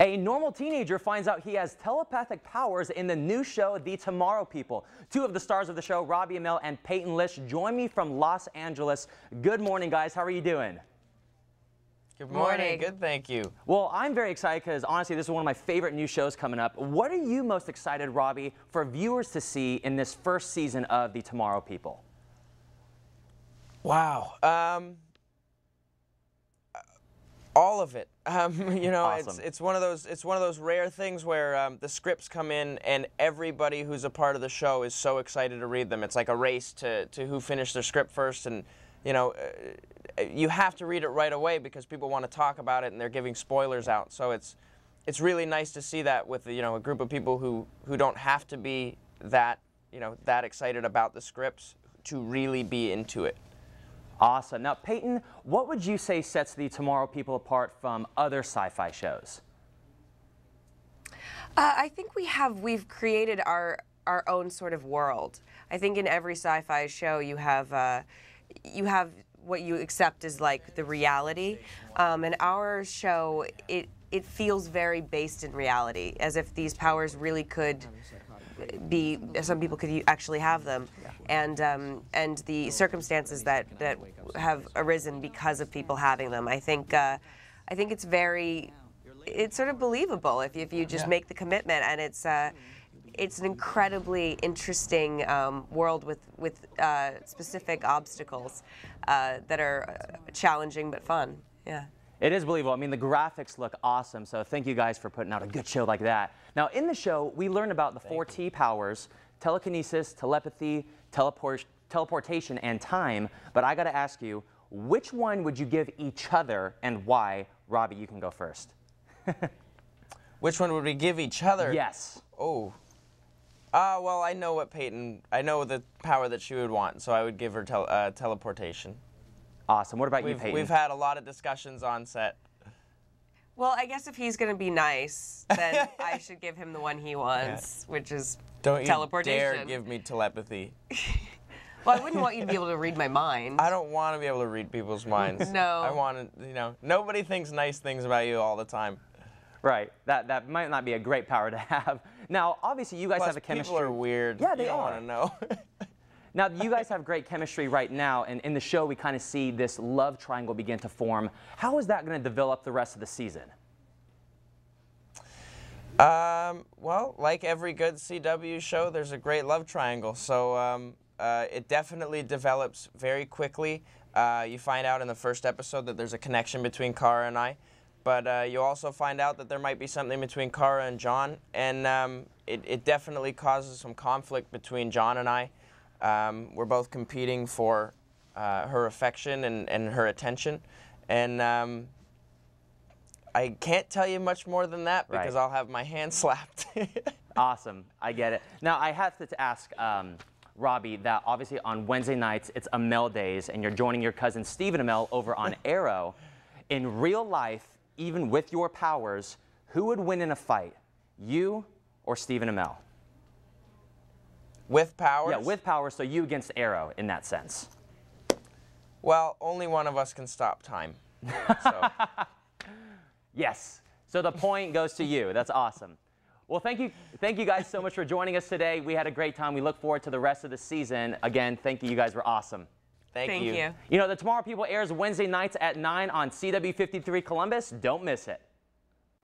A normal teenager finds out he has telepathic powers in the new show, The Tomorrow People. Two of the stars of the show, Robbie Amell and Peyton List, join me from Los Angeles. Good morning, guys. How are you doing? Good morning. morning. Good, thank you. Well, I'm very excited because honestly, this is one of my favorite new shows coming up. What are you most excited, Robbie, for viewers to see in this first season of The Tomorrow People? Wow. Um, all of it. Um, you know, awesome. it's it's one of those it's one of those rare things where um, the scripts come in and everybody who's a part of the show is so excited to read them. It's like a race to to who finished their script first, and you know, uh, you have to read it right away because people want to talk about it and they're giving spoilers out. So it's it's really nice to see that with you know a group of people who who don't have to be that you know that excited about the scripts to really be into it. Awesome. Now, Peyton, what would you say sets the Tomorrow People apart from other sci-fi shows? Uh, I think we have we've created our our own sort of world. I think in every sci-fi show you have uh, you have what you accept as like the reality. Um, and our show it it feels very based in reality, as if these powers really could be some people could actually have them, and um, and the circumstances that that have arisen because of people having them. I think uh, I think it's very it's sort of believable if you, if you just yeah. make the commitment, and it's. Uh, it's an incredibly interesting um, world with with uh, specific obstacles uh, that are uh, challenging but fun. Yeah. It is believable. I mean, the graphics look awesome, so thank you guys for putting out a good show like that. Now, in the show, we learn about the four T powers, telekinesis, telepathy, teleport teleportation, and time, but I gotta ask you, which one would you give each other and why? Robbie, you can go first. which one would we give each other? Yes. Oh. Uh, well, I know what Peyton, I know the power that she would want, so I would give her tel uh, teleportation. Awesome. What about we've, you, Peyton? We've had a lot of discussions on set. Well, I guess if he's going to be nice, then I should give him the one he wants, yeah. which is Don't teleportation. Don't you dare give me telepathy. well, I wouldn't want you to be able to read my mind. I don't want to be able to read people's minds. no. I want to, you know, nobody thinks nice things about you all the time. Right. That that might not be a great power to have. Now, obviously, you guys Plus, have a chemistry. people are weird. Yeah, they you are. want to know. Now, you guys have great chemistry right now, and in the show, we kind of see this love triangle begin to form. How is that going to develop the rest of the season? Um, well, like every good CW show, there's a great love triangle. So um, uh, it definitely develops very quickly. Uh, you find out in the first episode that there's a connection between Cara and I. But uh, you also find out that there might be something between Cara and John. And um, it, it definitely causes some conflict between John and I. Um, we're both competing for uh, her affection and, and her attention. And um, I can't tell you much more than that because right. I'll have my hand slapped. awesome. I get it. Now, I have to ask um, Robbie that obviously on Wednesday nights, it's Amell Days, and you're joining your cousin Stephen Amell over on Arrow. In real life, even with your powers, who would win in a fight, you or Stephen Amell? With powers? Yeah, with powers, so you against Arrow in that sense. Well, only one of us can stop time. So. yes. So the point goes to you. That's awesome. Well, thank you, thank you guys so much for joining us today. We had a great time. We look forward to the rest of the season. Again, thank you. You guys were awesome. Thank, thank you. you. You know, the Tomorrow People airs Wednesday nights at 9 on CW53 Columbus. Don't miss it.